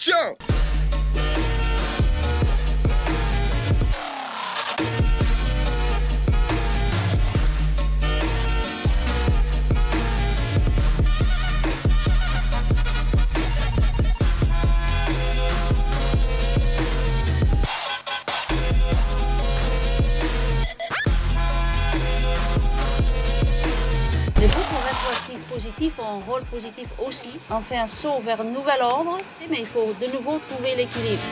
jump. Négatifs ont un rôle positif aussi. On fait un saut vers un nouvel ordre, mais il faut de nouveau trouver l'équilibre.